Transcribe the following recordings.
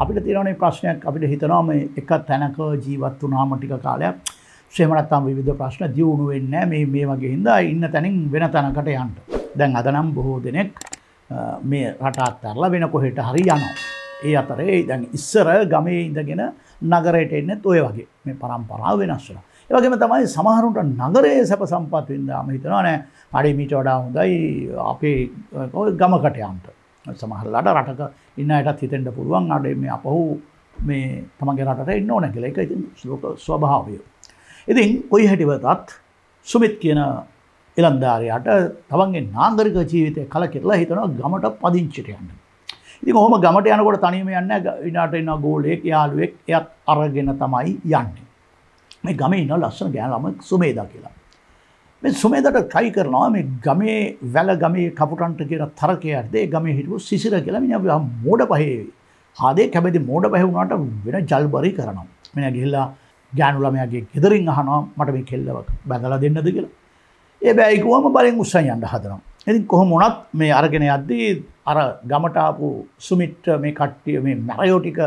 අපිට තියෙනවනේ ප්‍රශ්නයක් අපිට හිතනවා මේ එක තැනක ජීවත් වුණාම ටික කාලයක් එහෙම නැත්නම් විවිධ ප්‍රශ්න දියුණු වෙන්නේ නැහැ මේ මේ වගේ හින්දා ඉන්න තැනින් වෙන තැනකට යන්න. දැන් අද නම් බොහෝ දෙනෙක් අ, මේ රට අත්හැරලා වෙන කොහෙට හරි යනවා. ඒ අතරේ දැන් ඉස්සර ගමේ ඉඳගෙන නගරයට එන්නෙත් ඔය වගේ මේ පරම්පරාව වෙනස් වෙනවා. ඒ වගේම තමයි සමහරුන්ට නගරයේ සැප සම්පත් වින්දාම හිතනවා නෑ අඩේ මීට වඩා හොඳයි අපේ ඔය ගමකට යන්න. සමහරලාට රටක ඉන්න අයටත් හිතෙන්ට පුළුවන් අඩේ මේ අපහු මේ තමගේ රටට එන්න ඕන කියලා එක ඉතින් ලෝක ස්වභාවය. ඉතින් කොයි හැටිවතත් සුමිත් කියන ඉලන්දාරයට තමන්ගේ නාගරික ජීවිතය කල කෙරලා හිතනවා ගමට පදිංචිට යන්න. ඉතින් ඔහොම ගමට යනකොට තනියම යන්න ඉනාට එන්න ගෝලයෙක් යාළුවෙක් එයත් අරගෙන තමයි යන්නේ. මේ ගමේ ඉන්න ලස්සන ගෑන ළමෙක් සුමේදා කියලා. මේ සුමේදට ට්‍රයි කරනවා මේ ගමේ වැල ගමේ කපුටන්ට කියන තරකයක්ද ඒ ගමේ හිටපු සිසිර කියලා මිනිහා මෝඩ පහේ හදේ කැමති මෝඩ පහ වුණාට වෙන ජල්බරි කරනවා. මිනිහා ගිහිල්ලා ගෑනු ළමයාගේ ගෙදරින් අහනවා මට මේ කෙල්ලව බැඳලා දෙන්නද කියලා. ඒ බෑ කිව්වම බලෙන් උස්සන් යන්න හදනවා. ඉතින් කොහොම වුණත් මේ අරගෙන යද්දී අර ගමට ආපු සුමිත් මේ කට්ටිය මේ මැරයෝ ටික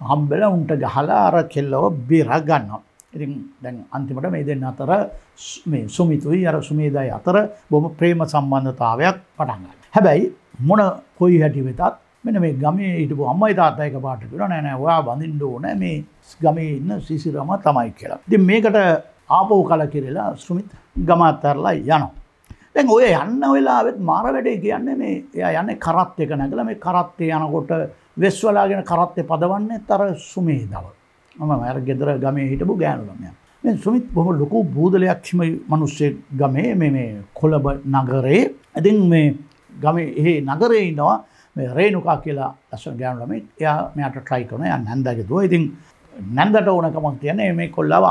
හම්බෙලා උන්ට ගහලා අර කෙල්ලව බේර ගන්නවා. ඉතින් දැන් අන්තිමට මේ දෙන්න අතර සු- මේ සුමිතුයි අර සුමේදයි අතර බොහොම ප්‍රේම සම්බන්ධතාවයක් පටන් ගන්නවා. හැබැයි මොන කොයි හැටි වෙතත් මෙන්න මේ ගමේ හිටපු අම්මයි තාත්තයි එකපාරට කියනවා නෑ නෑ ඔයා වඳින්න ඕනේ මේ ගමේ ඉන්න සිසිරම තමයි කියලා. ඉතින් මේකට ආපහු කලකිරලා සුමිත් ගම අත්හැරලා යනවා. දැන් ඔය යන්න වෙලාවෙත් මාර වැඩේ කියන්නේ මේ එයා යන්නේ කරත් එක නැගලා මේ කරත්තේ යනකොට වෙස් වලාගෙන කරත්තේ පදවන්නේ තර සුමේදව. මම අර ගෙදර ගමේ හිටපු ගෑනු ළමයා. මේ සුමිත් බොහොම ලොකු බූදලයක් හිම මිනිස්සෙක් ගමේ මේ මේ කොළඹ නගරේ. ඉතින් මේ ගමේ එහි නගරේ ඉන්නවා මේ රේණුකා කියලා ලස්සන ගෑනු ළමෙක්. එයා මෙයාට try කරනවා. එයා නැන්දාගේ දුව. ඉතින් නැන්දට ඕනකමක් තියන්නේ මේ කොල්ලව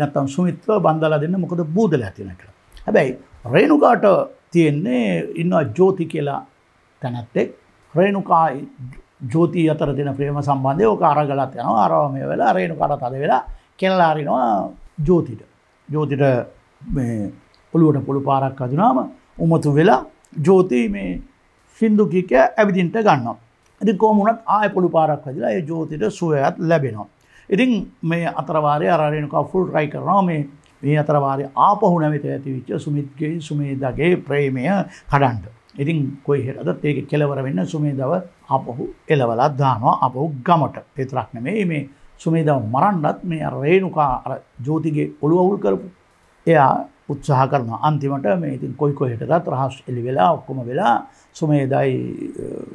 නැත්තම් සුමිත්ව බන්දලා දෙන්න මොකද බූදලයක් තියෙන කියලා. හැබැයි රේණුකාට තියෙන්නේ ඉන්නවා ජෝති කියලා තැනැත්තෙක් රේණුකා ජෝති අතර දෙන ප්‍රේම සම්බන්ධය ඕක අරගලත් යනවා අරව මේ වෙලා රේණුකාට තද වෙලා කෙල්ලා අරිනවා ජෝතිට. ජෝතිට මේ ඔළුවට පොළු පාරක් අදුනාම උමතු වෙලා ජෝති මේ සින්දු කික ඇවිදින්ට ගන්නවා. ඉතින් කොහොම වුණත් ආය පොළු පාරක් හදලා ඒ ජෝතිට සුවයත් ලැබෙනවා. ඉතින් මේ අතරවාරය අරරෙනකා ෆුල් රයි කරනවා මේ මේ අතරවාරය ආපහු නැවිත ඇතිවිච්ච සුමිත්ගේ සුමේදගේ ප්‍රේමය කඩන්ට. ඉතින් කොයි හෙටද ඒක කෙලවර වෙන්න සුමේදව අපහු එලවලත් දානවා අපහු ගමට. පෙතරක් නෙමේ මේ සුමේදව මරන්නත් මේ අර රේණුකා අර ජෝතිගේ ඔළුව අවුල් කරපු. එයා උත්සාහ කරන අන්තිමට මේ ඉතින් කොයි කොහෙටත් රහස් එලි වෙලා ඔක්කොම වෙලා සුමේදයි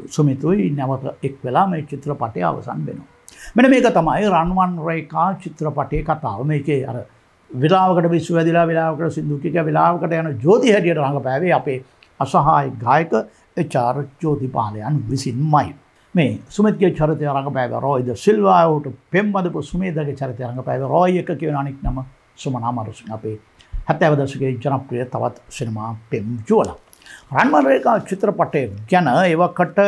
සුමිතුයි නැවත එක් වෙලා මේ චිත්‍රපටය අවසන් වෙනවා. මෙන මේක තමයි රන්වන් රේකා චිත්‍රපටය කතාව. මේකේ අර විලාවකට විශ්ව වැදිලා වෙලාවකට සිදුකික වෙලාවකට යන ජෝති හැටියට රඟ පැවේ අපේ අසහාය ගායක චාර ජෝතිපාලයන් විසින්මයි. මේ සුමත්ගේ චරිතය රඟ පැව රෝයිද සිල්වාවට පෙම්බදපු සුමේදගේ චරිතය රඟ පැව රෝය එක කියව අනික් නම සුමනාමරුසින් අපේ හැත්තෑවදසගේ ජනප්‍රිය තවත් සිනමා පෙම් ජුවල. රන්මරේකා චිත්‍රපටය ගැන ඒවකට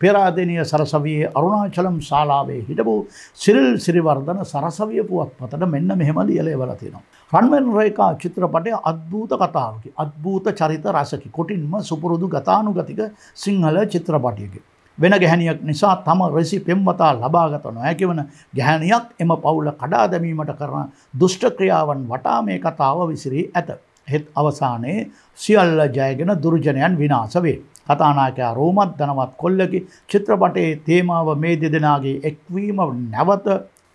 පෙරාදනය සරසවියේ අරුණාචලම් ශාලාවේ හිටපු සිරිල් සිරිවර්ධන සරසවිය පුවත් පතට මෙන්න මෙහෙම ලියලේ වලතිනවා. රන්මන් රේකා චිත්‍රපටය අත්භූත කතාවකි අත්භූත චරිත රසකි කොටින්ම සුපුරුදු ගතානුගතික සිංහල චිත්‍රපටියකි. වෙන ගැහැනියක් නිසා තම රෙසි පෙම්වතා ලබාගත නොහැකි වන ගැහැනියක් එම පවුල කඩා දැමීමට කරන දුෂ්ටක්‍රියාවන් වටා මේ කතාව විසිරී ඇත. හෙත් අවසානයේ සියල්ල ජයගෙන දුර්ජනයන් විනාස වේ. කතානාකයා රෝමත් ධනවත් කොල්ලකි චිත්‍රපටයේ තේමාව මේ දෙදෙනගේ එක්වීම නැවත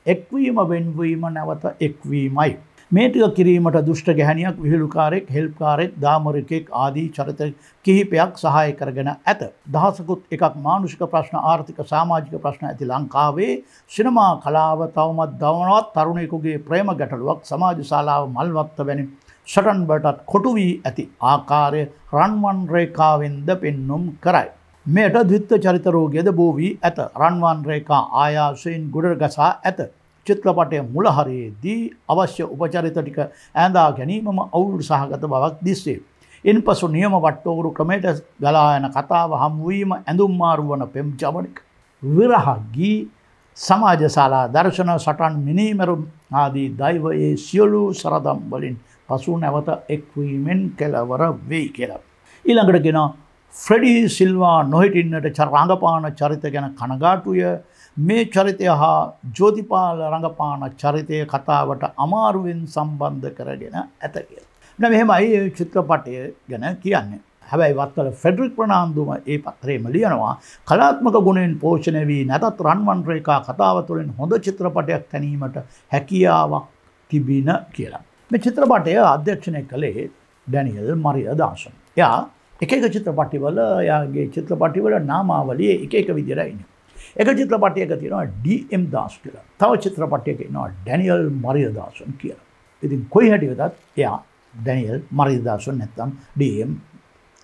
එක්වීම වෙන්වීම නැවත එක්වීමයි. මේටික කිරීමට දුෂ්ට ගැහැනියක් විහිළුකාරෙක් හෙල්කාරෙක් දාමරිකෙක් ආදී චරිත කිහිපයක් සහය කරගෙන ඇත. දහසකුත් එකක් මානුෂික ප්‍රශ්න ආර්ථික සාමාජික ප්‍රශ්න ඇති ලංකාවේ සිනමා කලාව තවමත් දවනවත් තරුණයකුගේ ප්‍රේම ගැටලුවක් සමාජ ශාලාව මල්වත්ත වැනි සටන්බටත් කොටු වී ඇති ආකාරය රන්වන් රේකාවෙන්ද පෙන්නුම් කරයි. මෙයට දිත්ත චරිතරෝගයද බෝ වී ඇත රන්වන් රේකා ආයාසයෙන් ගොඩ ගසා ඇත. චිත්‍රපටය මුලහරයේදී අවශ්‍ය උපචරිත ටික ඇඳා ගැනීමම අවුල් සහගත බවක් දිස්සේ. ඉන් පසු නියම වට්ටෝගුරු ක්‍රමයට ගලායන කතාව හම්වීම ඇඳුම්මාරුවන පෙම් චමනික. විරහගී සමාජශාලා දර්ශන සටන් මිනීමරුම් ආදී දෛවයේ සියලු සරදම් වලින් පසු නැවත එක්වීමෙන් කෙලවර වෙයි කියලා. ඊළඟට ගෙන ෆ්‍රෙඩි සිල්වා නොහිටින්නට රඟපාන චරිත ගැන කනගාටුය මේ චරිතය හා ජෝතිපාල රඟපාන චරිතය කතාවට අමාරුවෙන් සම්බන්ධ කරගෙන ඇත කිය. න මෙහෙමයි ඒ චිත්‍රපටය ගැන කියන්නේ. හැබැයි වත්වල ෆෙඩරික් ප්‍රනාන්දුම ඒ පත්‍රේම ලියනවා කලාත්මක ගුණෙන් පෝෂණය වී නැතත් රන්වන් රේකා කතාව තුළින් හොඳ චිත්‍රපටයක් තැනීමට හැකියාවක් තිබින කියලා. මේ චිත්‍රපටය අධ්‍යක්ෂණය කළේ ඩැනියල් මරිය දාශන්. යා එක එක චිත්‍රපටිවල යාගේ චිත්‍රපටිවල නාමාවලිය එක එක විදිරයින්න. එක චිත්‍රපටයක තියෙනවා ඩම් දාස් කියලා තව චිත්‍රපටයක නවා ඩැනියල් මරිය දාසන් කියලා. ඉතින් කොයි හැටිවතත් එයා ඩැනියල් මරිදාසන් නැත්තම් ඩම්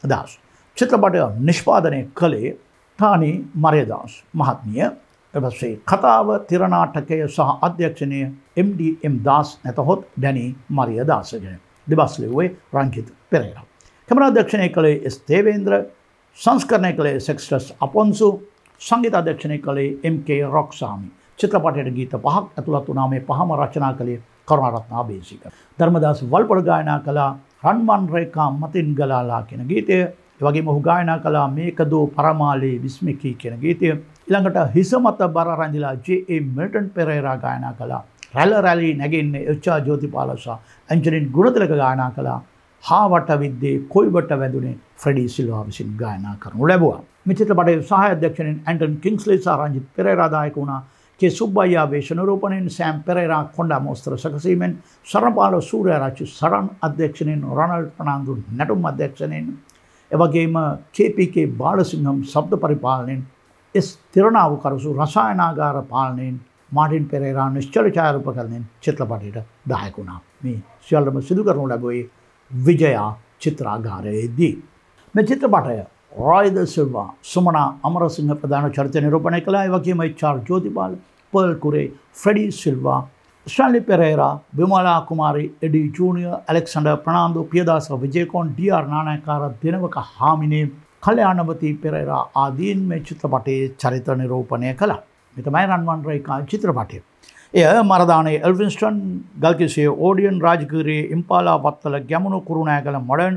දාස්. චිත්‍රපටය නිෂ්පාදනය කළේ තානි මරයදාස් මහත්මිය එපසේ කතාව තිරනාටකය සහ අධ්‍යක්ෂණය MDM දාස් නැතහොත් ඩැනී මරිය දාසගෙන දෙබස්ලිවේ රංකිත පෙරේර. කමරාධ්‍යක්ෂණය කළේ එස් දේවේන්ද්‍ර සංස්කරණය කළේ සෙක්ස්ටස් අපොන්සු සංගීත අධ්‍යක්ෂණය කළේ MK රොක්සාමි. චිත්‍රපටයට ගීත පහක් ඇතුළත් වනාමේ පහම රචනා කළේ කරුණාරත්නා බේසික. ධර්මදාස් වල්පොඩ ගායනා කලා රන්වන් රේකා මතින් ගලාලා කියෙන ගීතය. වගේ මොහු ගායනා කලා මේකදෝ පරමාලේ විස්මිකී කියෙන ගීතය. ඉළඟට හිසමත බර රැඳිලා ජේ මිල්ටන් පෙරේරා ගායනා කලා රැල රැලි නැගෙන්න එච්චා ජෝතිපාලසා ඇංචනින් ගුණතිලක ගායනා කලා හාවට විද්දේ කොයිබට වැදුනේ ෆ්‍රඩි සිල්වා විසින් ගායනා කරනු ලැබවා. మిచిత్లపాటి సహాయ అధ్యక్షుని యాంటన్ కింగ్స్లీ సారాంజిత్ పెరైరా దాయకున ಕೆ ಸುಬ್ಬಯ್ಯ ವೆ ಶನುರೂಪನೇನ್ ಸ್ಯಾಮ್ ಪೆರೇರಾ ಕೊಂಡ ಮೋಸ್ತರ ಸಖಸೀಮೆನ್ ಶರಣಪಾಲ ಸೂರ್ಯರಾಜು ಸಡನ್ ಅಧ್ಯಕ್ಷನೇನು ರೊನಾಲ್ಡ್ ಪಣಾಂದು ನಟುಂ ಅಧ್ಯಕ್ಷನೇನು ಎವಗೇಮ ಕೆ ಪಿ ಕೆ ಬಾಳಸಿಂಹಂ ಶಬ್ದ ಪರಿಪಾಲನೇನ್ ಎಸ್ ತಿರುನಾವು ಕರಸು ರಸಾಯನಾಗಾರ ಪಾಲನೇನ್ ಮಾರ್ಟಿನ್ ಪೆರೇರಾ ನಿಶ್ಚಲ ಛಾಯಾರೂಪಕನೇನ್ ಚಿತ್ರಪಾಟಿಯ ದಾಯಕುನ ಮೀ ಶಿವಲ್ರಮ ಸಿಧುಕರ್ಣೋಡ ಗೋಯಿ ವಿಜಯ ಚಿತ್ರಾಗಾರ ಎದ್ದಿ ಮೇ ಚಿತ್ರಪಾಟಯ රොයිද සිල්වා සුමනා අමරසිංහ ප්‍රධාන චරිත නිරූපණය කළා. වගේම chair Jothipala Pearl Cooray Freddie Silva Stanley Perera Vimala Kumari Eddie junior Alexander Fernando Piyadasa Wijekoon dear Nanayakkara දෙනවක හාමිනේ කල්්‍යයානවති පෙරේරා ආදීන් මේ චිත්‍රපටයේ චරිත නිරූපණය කළා. මෙතමයි රන්වන් රයිකා චිත්‍රපටය. එය මරදානේ එල්වින්ස්ටන් ගල්කිසේ ඕඩියන් රාජකරයේ ඉම්පාලා පත්තල ගැමුණු කරුණෑ කළ මොඩන්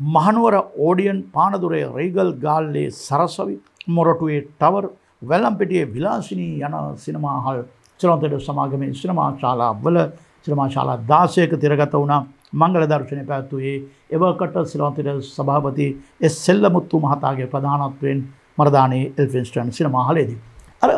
මහනුවර ඕඩියන් පානදුරේ රේගල් ගාල්ලේ සරසවි මොරටුවේ ටවර් වැල්ලම්පිටියේ විලාසිනී යන සිනමාහල් චිරොන්තෙඩ සමාගමේ සිනමා ශාලාවල සිනමා ශාලා දාසයක තිරගත වුණා මංගල දර්ශනය පැත්තුයේ එවකට සිරොන්තෙඩ සභාපති එස් සෙල්ලමුත්තු මහතාගේ ප්‍රධානත්වයෙන් මරදානයේ එල්ෆින්ස්ටන් සිනමාහලේදී. අර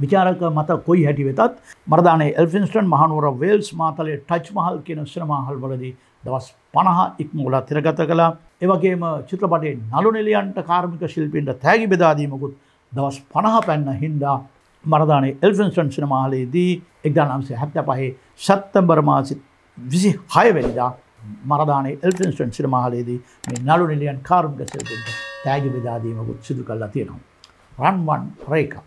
විචාරක මත කොයි හැටි වෙතත් මරදානේ එල්ෆින්ස්ටන් මහනුවර වේල්ස් මාතලේ ටච් මහල් කියන සිනමාහල් වලදී දවස් පණහ ඉක්මෝලා තිරගත කලා ඒවගේම චිත්‍රපටේ නලු නිලියන්ට කාර්මික ශිල්පින්ට තෑගි බෙදාදීමකුත් දවස් පණහ පැන්න හින්දා මරදානේ එල්ෆින්ස්ටන් සිනමාහලේදී එක්දානම්සේ හැත්ත පහේ සත්තම්බර මාසිත් විසි හයවෙනිදා මරදානේ එල්ෆින්ස්ටන් සිනමාහලේදී මේ නලු නිලියන් කාර්මික ශිල්පින්ට තෑගි බෙදාදීමකුත් සිදු කල්ලා තියෙනවා. රන්වන් රේකා.